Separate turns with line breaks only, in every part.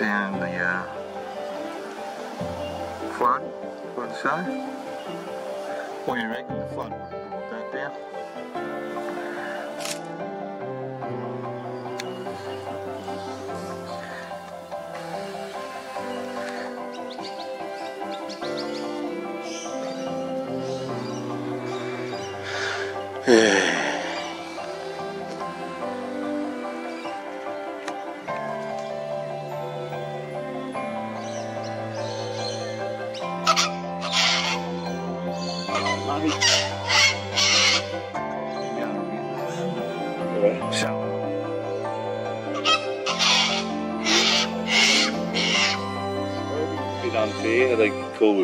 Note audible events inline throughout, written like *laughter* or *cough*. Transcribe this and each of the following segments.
and the uh, flood, would say. Well, your the
flood wouldn't that down. Yeah.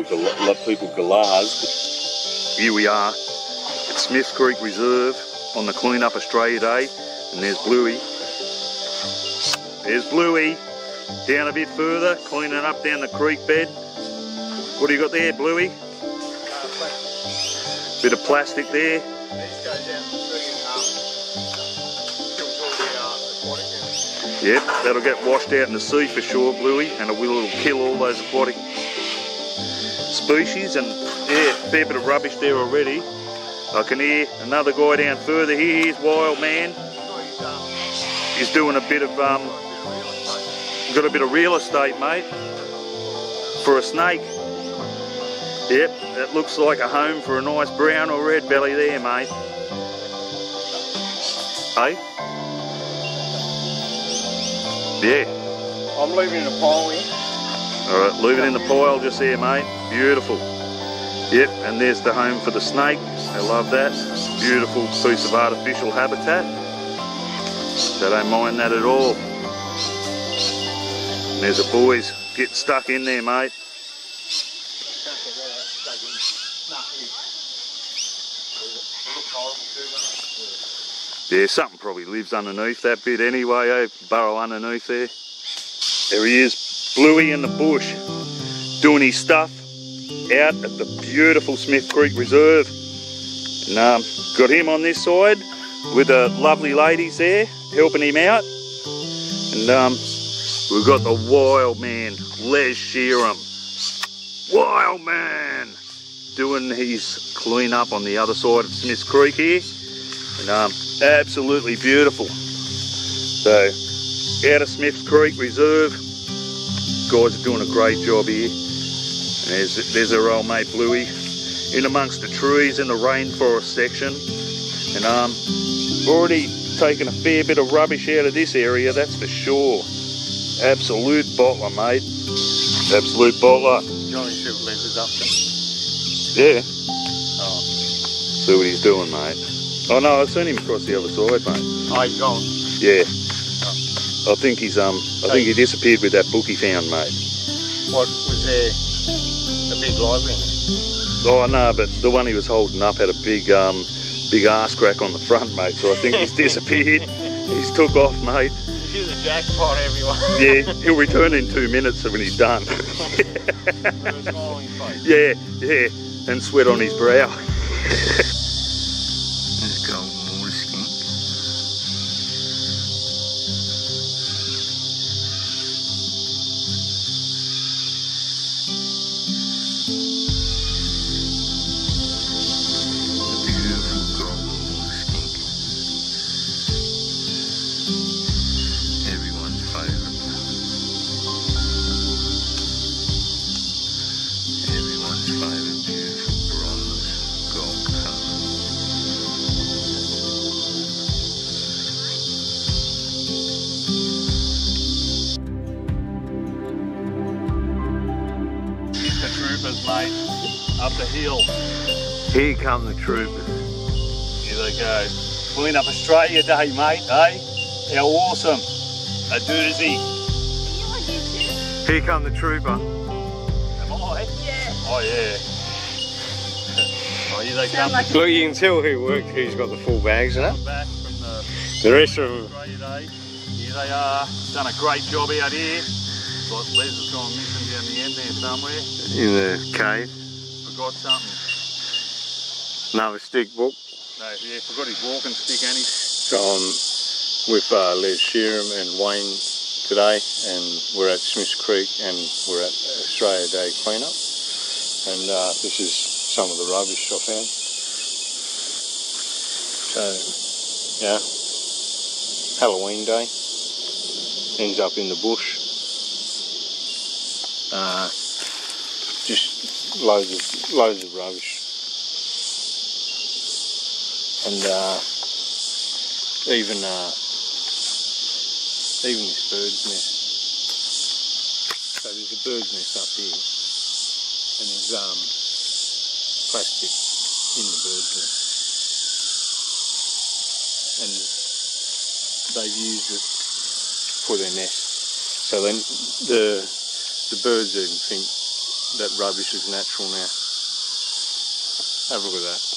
Gal- lot of people galahs.
Here we are at Smiths Creek Reserve on the Clean Up Australia Day, and there's Bluey. There's Bluey. Down a bit further, cleaning up down the creek bed. What do you got there, Bluey? Bit of plastic there. Yep, that'll get washed out in the sea for sure, Bluey, and it will kill all those aquatic species. And yeah, fair bit of rubbish there already. I can hear another guy down further here. Here's Wild Man. He's doing a bit of um, got a bit of real estate, mate, for a snake. Yep, that looks like a home for a nice brown or red belly there, mate. Hey? Yeah.
I'm leaving in the pile here.
All right, leave it in the pile just here, mate. Beautiful. Yep, and there's the home for the snake. I love that. Beautiful piece of artificial habitat. They don't mind that at all. And there's the boys getting stuck in there, mate. Yeah, something probably lives underneath that bit anyway, eh? Burrow underneath there. There he is, Bluey in the bush, doing his stuff out at the beautiful Smith Creek Reserve. And um, got him on this side with the lovely ladies there helping him out. And um, we've got the wild man, Les Sheeran. Wild man! Doing his clean up on the other side of Smith Creek here. And um, absolutely beautiful. So, out of Smiths Creek Reserve, guys are doing a great job here. And there's, there's our old mate Bluey in amongst the trees in the rainforest section. And um, already taken a fair bit of rubbish out of this area, that's for sure. Absolute bottler, mate. Absolute bottler.
You want me to see is up to?
Yeah.
Oh,
See what he's doing, mate. Oh no, I've seen him across the other side, mate.
oh he's gone.
Yeah. I think he's um I think he disappeared with that book he found, mate.
What was there? Big library.
Oh no, but the one he was holding up had a big um big ass crack on the front, mate. So I think he's *laughs* disappeared. he's took off, mate.
Here's a jackpot, everyone.
Yeah, *laughs* he'll return in two minutes when he's done.
With a smile on his face. *laughs*
yeah, yeah, and sweat on his brow.
Here come the troopers.
Here they go. Clean up Australia Day, mate, eh? How awesome. A doozy.
Here come the trooper.
Am I?
Yeah.
Oh, yeah. Oh, here they come.
Like
Look, you can tell who worked, who's got the full bags in it.
the
The rest of them,
Here they are. Done a great job out here. Like Les has gone missing down the end there somewhere.
in the cave.
Forgot something.
Another stick book.
No, yeah, forgot his walking stick and his.
So I'm with uh, Les Sheeran and Wayne today, and we're at Smiths Creek, and we're at Australia Day cleanup. And uh, this is some of the rubbish I found. So, yeah, Halloween day ends up in the bush. Uh, just loads of loads of rubbish, and uh, even uh, even this bird's nest. So there's a bird's nest up here, and there's um, plastic in the bird's nest, and they've used it for their nest. So then the the birds even think that rubbish is natural now. Have a look at that.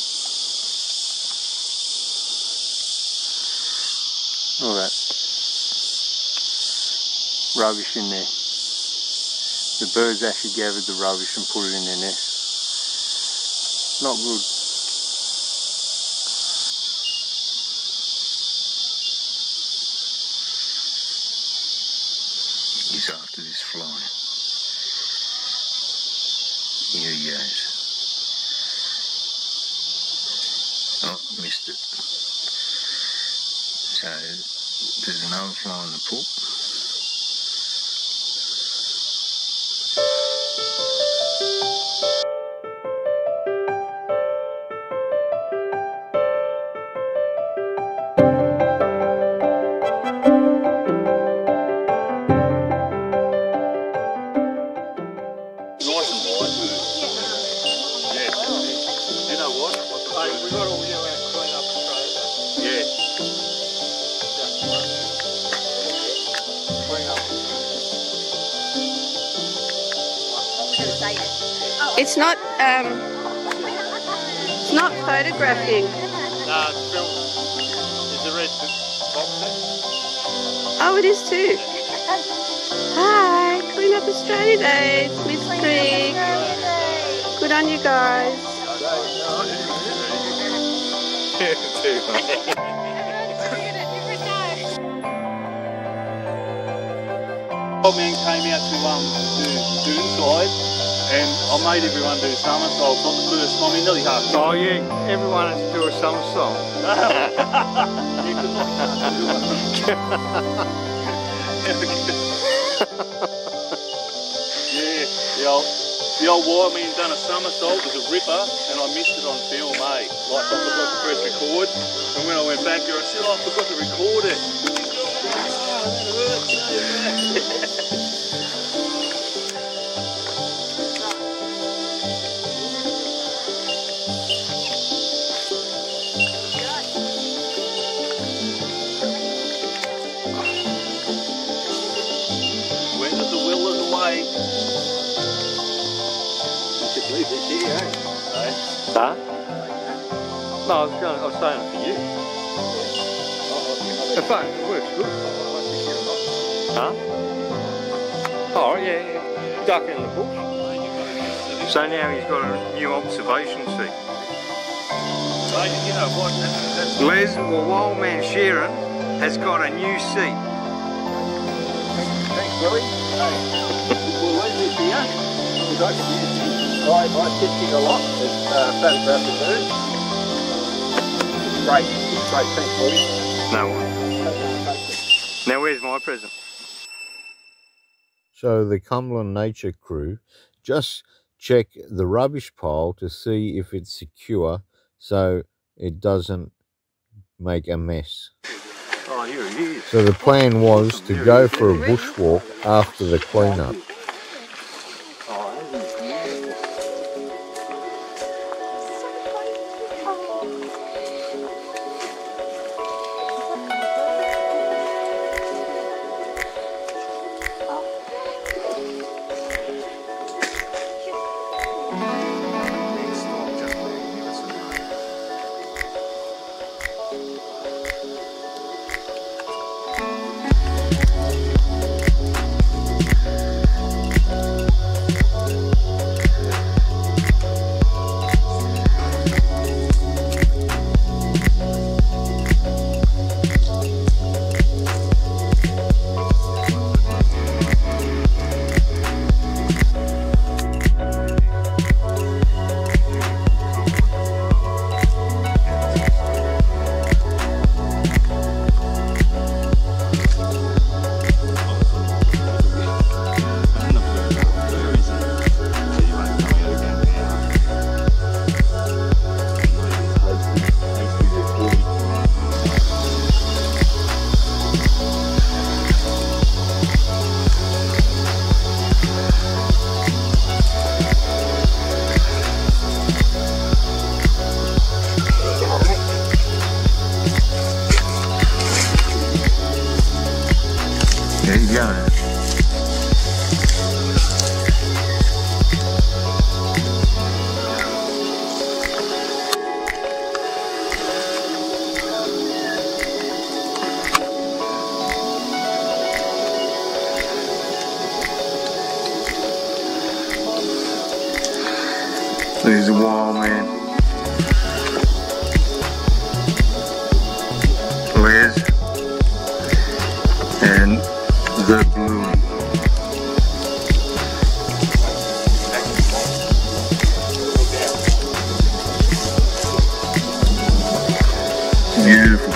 All that rubbish in there. The birds actually gathered the rubbish and put it in their nest. Not good.
He's after this fly. Here he goes. Oh, missed it. So there's another fly in the pool.
Yeah. You know what?
We got all out
It's not um it's not photographing.
No, it's film. Is the red box?
Oh it is too. Hi, Clean Up Australia Day. It's Miss Creek. Good on you guys.
too, mate.
Old man came out to um do Doonside and I made everyone do somersaults on the first time nearly half
Oh yeah, everyone has to do a somersault.
You could not do yeah, the old, the old white man done a somersault, was a ripper, and I missed it on film, eh? Like I forgot to press record, and when I went back there, I said, oh, I forgot to record it. Oh, that hurts.
Huh? No, I was going. I was saying it for you. Oh, the phone it works good. Huh? Oh yeah, yeah. Duck in the bush. So now he's got a new observation seat.
So, you know what? That's, that's
Les, well, Wild Man Sharon has got a new seat.
Thanks, Billy. well, Leslie's here. Would like to use this. I, I tip it a lot. It's uh, photograph the birds. Great. Great. Thanks, Billy.
No one. Now where's my present?
So the Cumberland Nature Crew just check the rubbish pile to see if it's secure so it doesn't make a mess.
Oh, here he is.
So the plan was to go for a bushwalk after the cleanup.
Música He's a wild man. Les and the Bluey. Beautiful